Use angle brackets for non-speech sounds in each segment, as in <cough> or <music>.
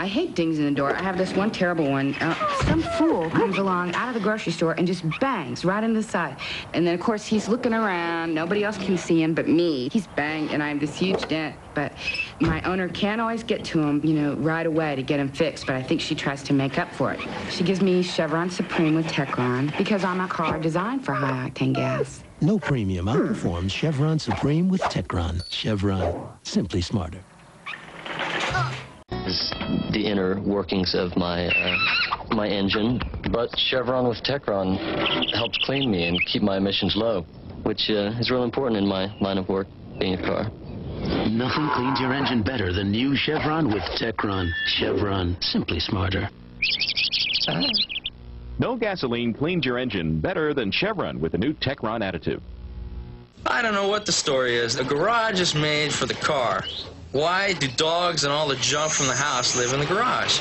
I hate dings in the door. I have this one terrible one. Uh, some fool comes along out of the grocery store and just bangs right into the side. And then, of course, he's looking around. Nobody else can see him but me. He's banged, and I have this huge dent. But my owner can't always get to him, you know, right away to get him fixed. But I think she tries to make up for it. She gives me Chevron Supreme with Techron because I'm a car designed for high-octane gas. No premium outperforms Chevron Supreme with Techron. Chevron, simply smarter is the inner workings of my uh, my engine. But Chevron with Techron helps clean me and keep my emissions low, which uh, is real important in my line of work, being a car. Nothing cleans your engine better than new Chevron with Techron. Chevron, simply smarter. No gasoline cleans your engine better than Chevron with the new Techron additive. I don't know what the story is. The garage is made for the car. Why do dogs and all the junk from the house live in the garage?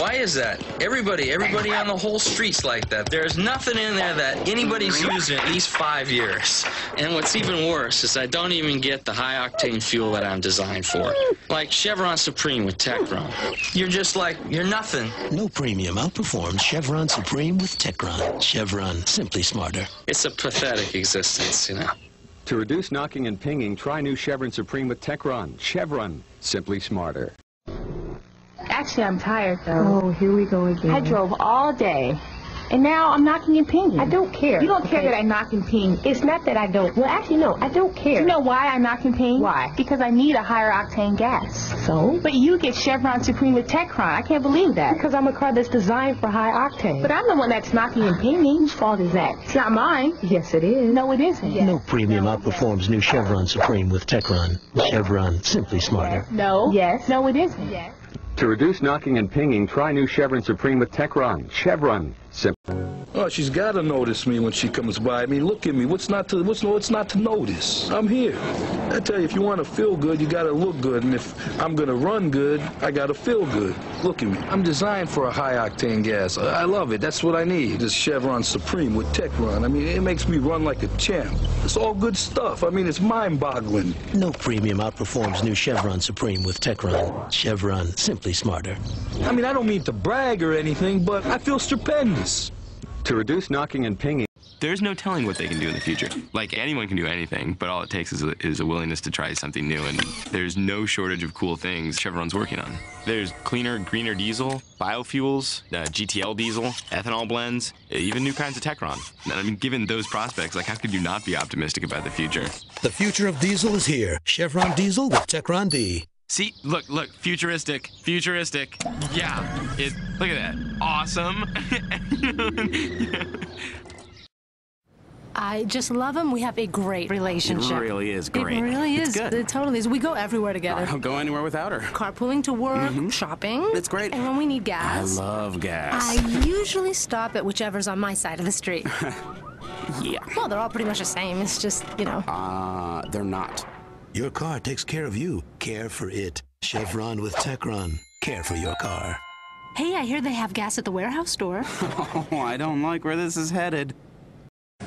Why is that? Everybody, everybody on the whole street's like that. There's nothing in there that anybody's used in at least five years. And what's even worse is I don't even get the high octane fuel that I'm designed for. Like Chevron Supreme with Techron. You're just like, you're nothing. No premium outperforms Chevron Supreme with Techron. Chevron, simply smarter. It's a pathetic existence, you know. To reduce knocking and pinging, try new Chevron Supreme with Techron. Chevron, simply smarter. Actually, I'm tired, though. Oh, here we go again. I drove all day. And now I'm knocking and pinging. I don't care. You don't okay. care that I knock and ping. It's not that I don't. Well, actually, no, I don't care. You know why I knock and ping? Why? Because I need a higher octane gas. So? But you get Chevron Supreme with Techron. I can't believe that. Because I'm a car that's designed for high octane. But I'm the one that's knocking and pinging. Whose fault is that? It's not mine. Yes, it is. No, it isn't. Yes. No premium no, outperforms yes. new Chevron Supreme with Techron. Chevron, simply smarter. No. Yes. No, it isn't. Yes. To reduce knocking and pinging, try new Chevron Supreme with Techron. Chevron, simple. Oh, she's got to notice me when she comes by. I mean, look at me. What's not to what's what's not to notice? I'm here. I tell you, if you want to feel good, you got to look good. And if I'm gonna run good, I got to feel good. Look at me. I'm designed for a high octane gas. I love it. That's what I need. This Chevron Supreme with Techron. I mean, it makes me run like a champ. It's all good stuff. I mean, it's mind-boggling. No premium outperforms new Chevron Supreme with Techron. Chevron, simply smarter. I mean, I don't mean to brag or anything, but I feel stupendous. To reduce knocking and pinging, there's no telling what they can do in the future. Like anyone can do anything, but all it takes is a, is a willingness to try something new. And there's no shortage of cool things Chevron's working on. There's cleaner, greener diesel, biofuels, uh, GTL diesel, ethanol blends, even new kinds of Techron. And I mean, given those prospects, like how could you not be optimistic about the future? The future of diesel is here. Chevron diesel with Techron D. See, look, look, futuristic, futuristic. Yeah, it. Look at that, awesome. I just love him. We have a great relationship. It really is great. It really it's is. Good. It totally is. We go everywhere together. I don't go anywhere without her. Carpooling to work, mm -hmm. shopping. It's great. And when we need gas. I love gas. I usually stop at whichever's on my side of the street. <laughs> yeah. Well, they're all pretty much the same. It's just, you know. Uh, they're not. Your car takes care of you. Care for it. Chevron with Techron. Care for your car. Hey, I hear they have gas at the warehouse store. <laughs> oh, I don't like where this is headed.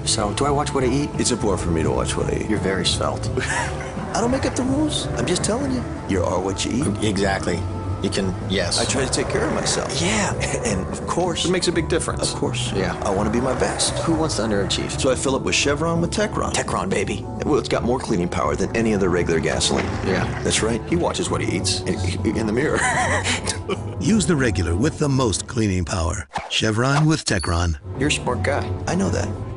So, do I watch what I eat? It's important for me to watch what I eat. You're very svelte. <laughs> I don't make up the rules. I'm just telling you. You are what you eat. Exactly. You can, yes. I try to take care of myself. Yeah, and of course. It makes a big difference. Of course. Yeah, I want to be my best. Who wants to underachieve? So I fill up with Chevron with Techron. Techron, baby. Well, it's got more cleaning power than any other regular gasoline. Yeah. That's right. He watches what he eats in, in the mirror. <laughs> Use the regular with the most cleaning power. Chevron with Techron. You're a smart guy. I know that.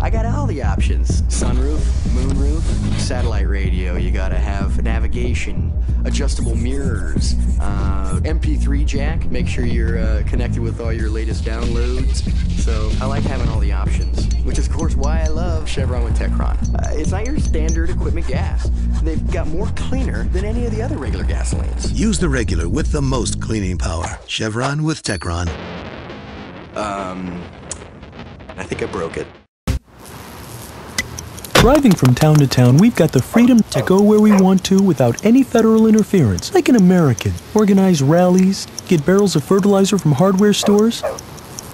I got all the options. Sunroof, moonroof, satellite radio. You gotta have navigation, adjustable mirrors, uh, MP3 jack. Make sure you're uh, connected with all your latest downloads. So I like having all the options, which is of course why I love Chevron with Techron. Uh, it's not your standard equipment gas. They've got more cleaner than any of the other regular gasolines. Use the regular with the most cleaning power. Chevron with Techron. Um, I think I broke it. Driving from town to town, we've got the freedom to go where we want to without any federal interference, like an American. Organize rallies, get barrels of fertilizer from hardware stores.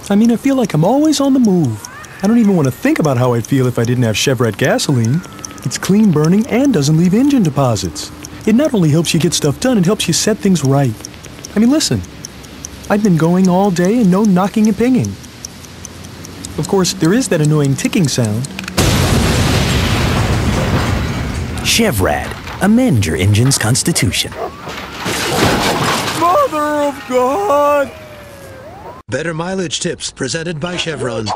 I mean, I feel like I'm always on the move. I don't even want to think about how I'd feel if I didn't have Chevrolet gasoline. It's clean burning and doesn't leave engine deposits. It not only helps you get stuff done, it helps you set things right. I mean, listen. I've been going all day and no knocking and pinging. Of course, there is that annoying ticking sound. Chevrad. Amend your engine's constitution. Mother of God! Better mileage tips presented by Chevron.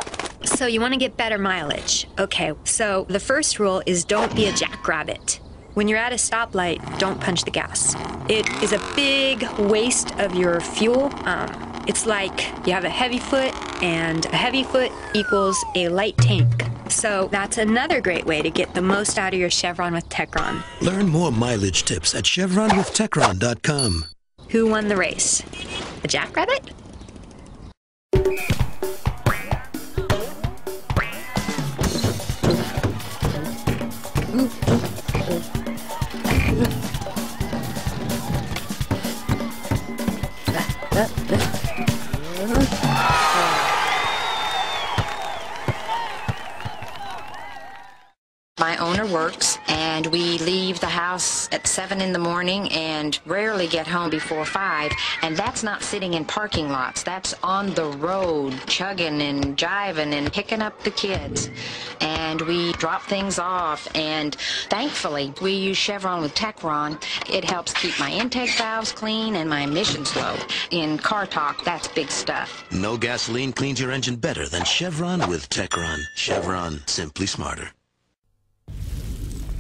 So you want to get better mileage. Okay, so the first rule is don't be a jackrabbit. When you're at a stoplight, don't punch the gas. It is a big waste of your fuel. Um, it's like you have a heavy foot, and a heavy foot equals a light tank. So that's another great way to get the most out of your Chevron with Techron. Learn more mileage tips at chevronwithtechron.com. Who won the race? A jackrabbit? My owner works, and we leave the house at 7 in the morning and rarely get home before 5. And that's not sitting in parking lots. That's on the road, chugging and jiving and picking up the kids. And we drop things off, and thankfully, we use Chevron with Techron. It helps keep my intake valves clean and my emissions low. In car talk, that's big stuff. No gasoline cleans your engine better than Chevron with Techron. Chevron, simply smarter.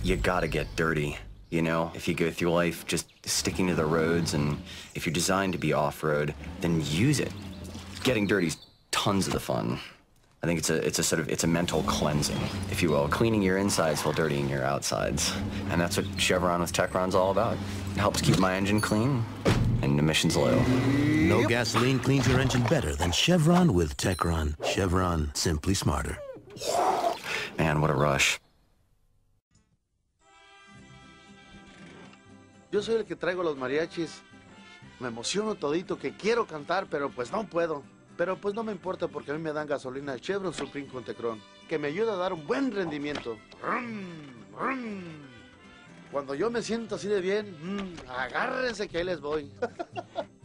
You gotta get dirty. You know, if you go through life just sticking to the roads and if you're designed to be off-road, then use it. Getting dirty's tons of the fun. I think it's a it's a sort of it's a mental cleansing, if you will, cleaning your insides while dirtying your outsides. And that's what Chevron with Techron's all about. It helps keep my engine clean and emissions low. No gasoline cleans your engine better than Chevron with Techron. Chevron, simply smarter. Man, what a rush. Yo soy el que traigo los mariachis. Me emociono todito que quiero cantar, pero pues no puedo. Pero pues no me importa porque a mí me dan gasolina Chevron Supreme con Tecron, que me ayuda a dar un buen rendimiento. Rum, rum. Cuando yo me siento así de bien, mm, agárrense que ahí les voy. <laughs>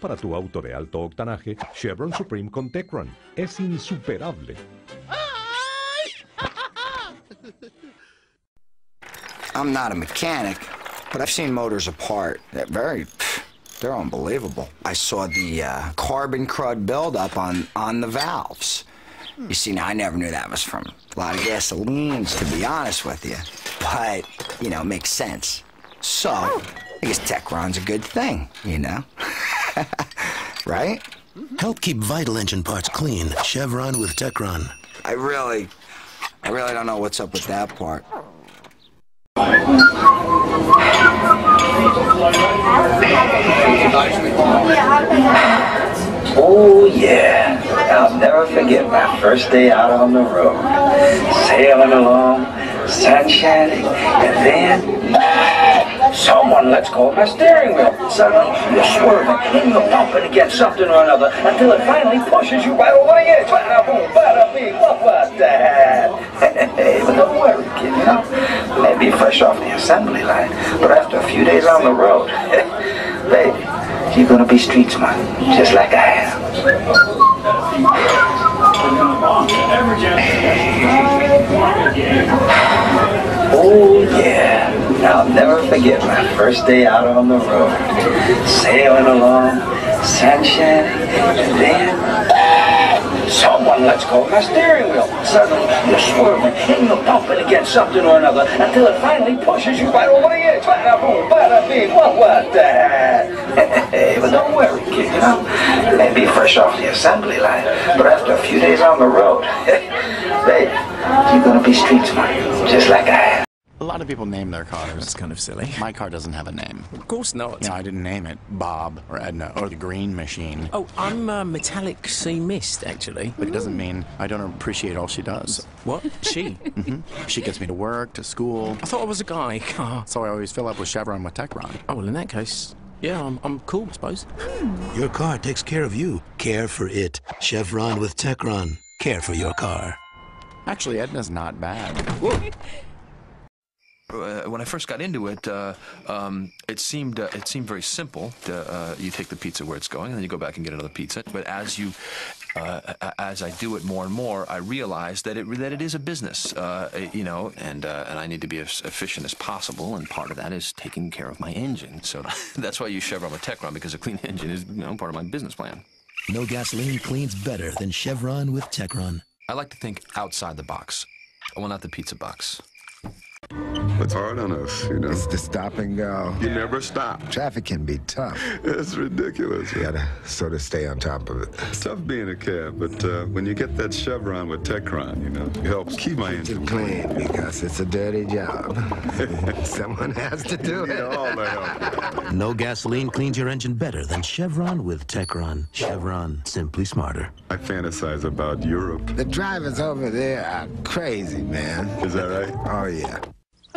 Para tu auto de alto octanaje, Chevron Supreme con Tecron es insuperable. I'm not a mechanic, but I've seen motors apart. They're very, they're unbelievable. I saw the uh, carbon crud buildup on on the valves. You see, now I never knew that was from a lot of gasolines, to be honest with you. But you know, it makes sense. So, I guess Techron's a good thing, you know, <laughs> right? Help keep vital engine parts clean. Chevron with Techron. I really, I really don't know what's up with that part. Oh yeah, I'll never forget my first day out on the road. Sailing along, sun shining, and then someone lets go of my steering wheel. Suddenly you're swerving and you're bumping against something or another until it finally pushes you right over the edge. Bada boom, bada what was that? <laughs> But don't worry, kid, you know. Maybe fresh off the assembly line, but after a few days on the road, <laughs> baby, you're gonna be street smart, just like I am. Oh yeah, I'll never forget my first day out on the road. Sailing along, sunshine, and then someone lets go of my steering wheel. Suddenly you're swerving and you're bumping against something or another until it finally pushes you right over the edge. Bada boom, bada bing, what was that? <laughs> Hey, but don't worry, kid, you know. Maybe fresh off the assembly line, but after a few days on the road, <laughs> baby, you're gonna be street smart, just like I am. A lot of people name their cars. That's kind of silly. My car doesn't have a name. Of course not. You know, I didn't name it Bob or Edna or the Green Machine. Oh, I'm uh, Metallic Sea Mist, actually. But it doesn't mean I don't appreciate all she does. What? She? <laughs> hmm She gets me to work, to school. I thought I was a guy. So I always fill up with Chevron with Techron. oh well, in that case, yeah, I'm, I'm cool, I suppose. Your car takes care of you. Care for it. Chevron with Techron. Care for your car. Actually, Edna's not bad. <laughs> Uh, when I first got into it, uh, um, it seemed uh, it seemed very simple. Uh, you take the pizza where it's going, and then you go back and get another pizza. But as you uh, as I do it more and more, I realize that it that it is a business, uh, you know, and uh, and I need to be as efficient as possible, and part of that is taking care of my engine. So <laughs> that's why you Chevron with Techron because a clean <laughs> engine is you know part of my business plan. No gasoline cleans better than Chevron with Techron. I like to think outside the box. Well, not the pizza box. It's hard on us, you know. It's the stop and go. You never stop. Traffic can be tough. It's ridiculous. You gotta sort of stay on top of it. It's tough being a cab, but uh, when you get that Chevron with Techron, you know, it helps keep my engine clean because it's a dirty job. <laughs> Someone has to do it. all the help. No gasoline cleans your engine better than Chevron with Techron. Chevron, simply smarter. I fantasize about Europe. The drivers over there are crazy, man. Is that right? Oh, yeah.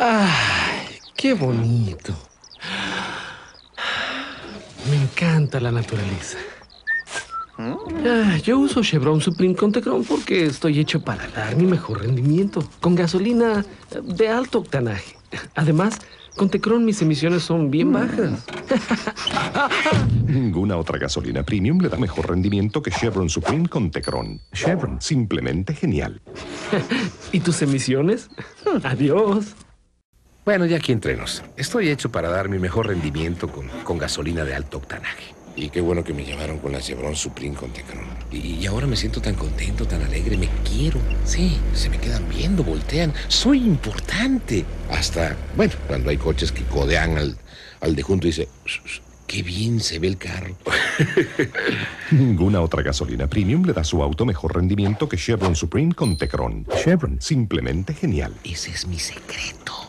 ¡Ay, qué bonito! Me encanta la naturaleza. Ah, yo uso Chevron Supreme con Tecron porque estoy hecho para dar mi mejor rendimiento, con gasolina de alto octanaje. Además, con Tecron mis emisiones son bien bajas. <laughs> Ninguna otra gasolina premium le da mejor rendimiento que Chevron Supreme con Tecron. Chevron, simplemente genial. <laughs> ¿Y tus emisiones? Adiós. Bueno, ya aquí entrenos. Estoy hecho para dar mi mejor rendimiento con, con gasolina de alto octanaje. Y qué bueno que me llamaron con la Chevron Supreme con Tecron. Y, y ahora me siento tan contento, tan alegre, me quiero. Sí, se me quedan viendo, voltean. Soy importante. Hasta, bueno, cuando hay coches que codean al, al de junto y dice, "Sh, sh, qué bien se ve el carro. <laughs> Ninguna otra gasolina premium le da a su auto mejor rendimiento que Chevron Supreme con Tecron. Chevron, simplemente genial. Ese es mi secreto.